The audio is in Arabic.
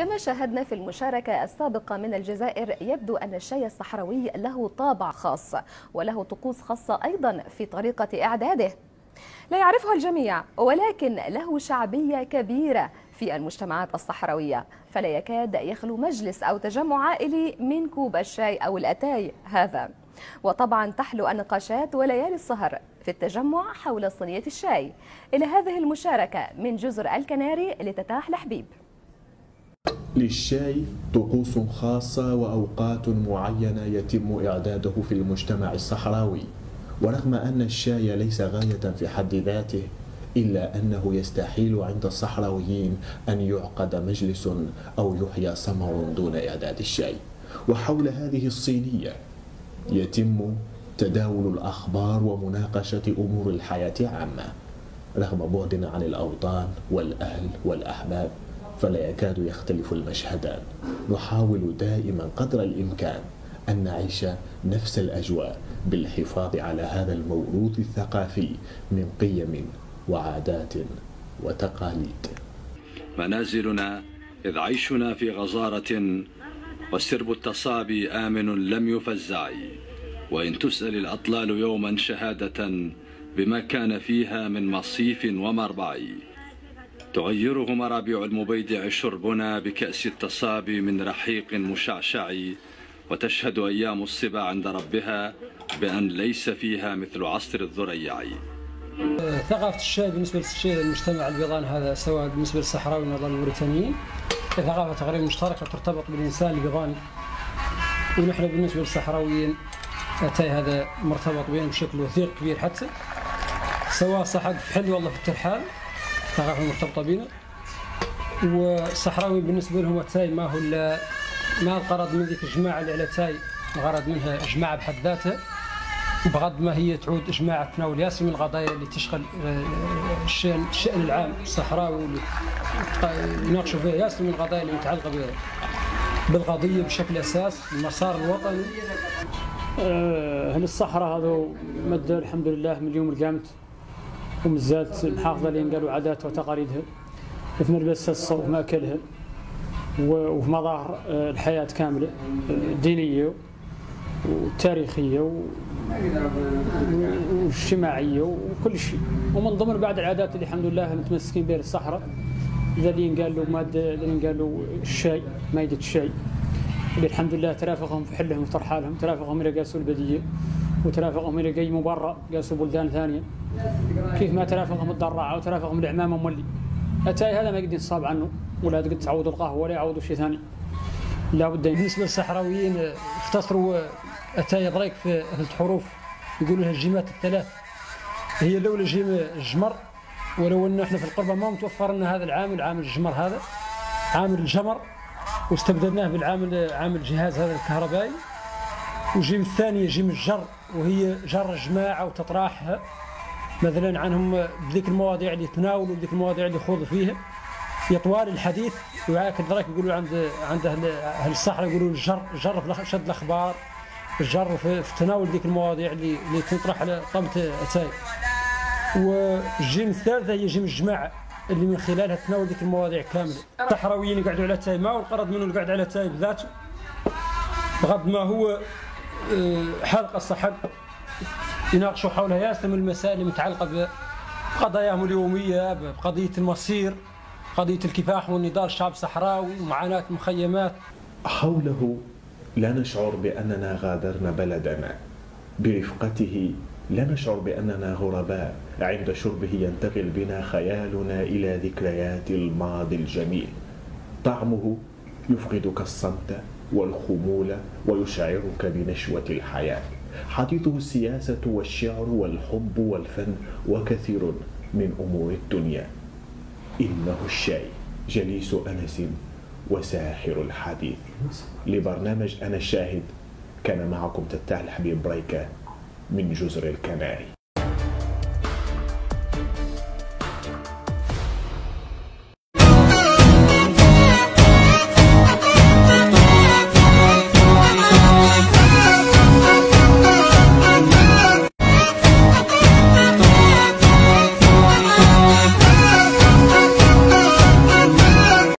كما شاهدنا في المشاركة السابقة من الجزائر يبدو أن الشاي الصحراوي له طابع خاص وله طقوس خاصة أيضا في طريقة إعداده. لا يعرفها الجميع ولكن له شعبية كبيرة في المجتمعات الصحراوية. فلا يكاد يخلو مجلس أو تجمع عائلي من كوب الشاي أو الأتاي هذا. وطبعا تحلو النقاشات وليالي السهر في التجمع حول صينية الشاي. إلى هذه المشاركة من جزر الكناري لتتاح لحبيب للشاي طقوس خاصة وأوقات معينة يتم إعداده في المجتمع الصحراوي. ورغم أن الشاي ليس غاية في حد ذاته إلا أنه يستحيل عند الصحراويين أن يعقد مجلس أو يحيى سمر دون إعداد الشاي. وحول هذه الصينية يتم تداول الأخبار ومناقشة أمور الحياة عامة رغم بعدنا عن الأوطان والأهل والأحباب. فلا يكاد يختلف المشهدان نحاول دائما قدر الإمكان أن نعيش نفس الأجواء بالحفاظ على هذا الموروث الثقافي من قيم وعادات وتقاليد. منازلنا إذ عيشنا في غزارة وسرب التصابي آمن لم يفزع وإن تسأل الأطلال يوما شهادة بما كان فيها من مصيف ومربع تغيره مرابع المبيدع شربنا بكأس التصابي من رحيق مشعشع وتشهد أيام الصبا عند ربها بأن ليس فيها مثل عصر الذريع ثقافة الشاي بالنسبة للمجتمع البيضاني هذا سواء بالنسبة للصحراويين ولا الموريتانيين ثقافة تقريبا مشتركة ترتبط بالإنسان البيضاني ونحن بالنسبة للصحراويين أتاي هذا مرتبط بينهم بشكل وثيق كبير حتى سواء صحق في حل ولا في الترحال. ثقافة مرتبطة بنا والصحراوي بالنسبة لهم أتاي ما هو ما الغرض من ذيك الجماعة اللي على تاي؟ الغرض منها جماعة بحد ذاتها بغض ما هي تعود إجماع تناول ياسر من القضايا اللي تشغل الشأن, الشأن العام الصحراوي يناقشوا فيها ياسر من القضايا اللي متعلقة بالقضية بشكل أساس المسار الوطني. أهل الصحراء هذا مد الحمد لله من اليوم اللي قامت ومازالت محافظة اللي قالوا عاداتها وتقاليدها في ملبسها الصوف ماكلها وفي مظاهر الحياة كاملة الدينية والتاريخية والاجتماعية وكل شيء. ومن ضمن بعض العادات اللي الحمد لله متمسكين بها الصحراء الذين قالوا مادة الذين قالوا الشاي مائدة الشاي. اللي الحمد لله ترافقهم في حلهم وفي ترحالهم ترافقهم إلى قاسوا البدية. وترافقهم إلى قيموا برا قاسوا بلدان ثانية. كيف ما ترافقهم الضراعة وترافقهم الإعمام مولي. أتاي هذا ما يقدر يصاب عنه ولا تقدر تعوض القهوة ولا يعوضوا شيء ثاني. لابد بالنسبة للصحراويين اختصروا أتاي ضريك في ثلاث حروف يقولوا لها الجيمات الثلاث. هي الأولى جيم الجمر ولو أن إحنا في القربة ما متوفر لنا هذا العامل عامل الجمر هذا عامل الجمر. واستبدلناه بالعامل عامل جهاز هذا الكهربائي. وجيم الثانية جيم الجر. وهي جر الجماعة وتطراحها مثلا عنهم بذيك المواضيع اللي يتناولوا بذيك المواضيع اللي يخوضوا فيها. في طوال الحديث وعاك دراك يقولوا عند عند أهل الصحراء يقولوا الجر الجر في شد الأخبار الجر في, في تناول ذيك المواضيع اللي اللي تنطرح على طابة أتاي. والجيم الثالثة هي جيم الجماعة اللي من خلالها تناول ذيك المواضيع كاملة. الصحراويين يقعدوا على تاي ما والغرض منه القعد على تاي بذاته؟ بغض ما هو حلقه الصحراء يناقشوا حولها ياسر من المسائل المتعلقة بقضاياهم اليومية بقضية المصير قضية الكفاح والنضال الشعب الصحراوي ومعاناه المخيمات حوله لا نشعر بأننا غادرنا بلدنا. برفقته لا نشعر بأننا غرباء. عند شربه ينتقل بنا خيالنا إلى ذكريات الماضي الجميل. طعمه يفقدك الصمت. والخمول ويشعرك بنشوة الحياة. حديثه السياسة والشعر والحب والفن وكثير من أمور الدنيا. إنه الشاي جليس أنس وساحر الحديث. لبرنامج أنا الشاهد كان معكم تتاح الحبيب بريكة من جزر الكناري.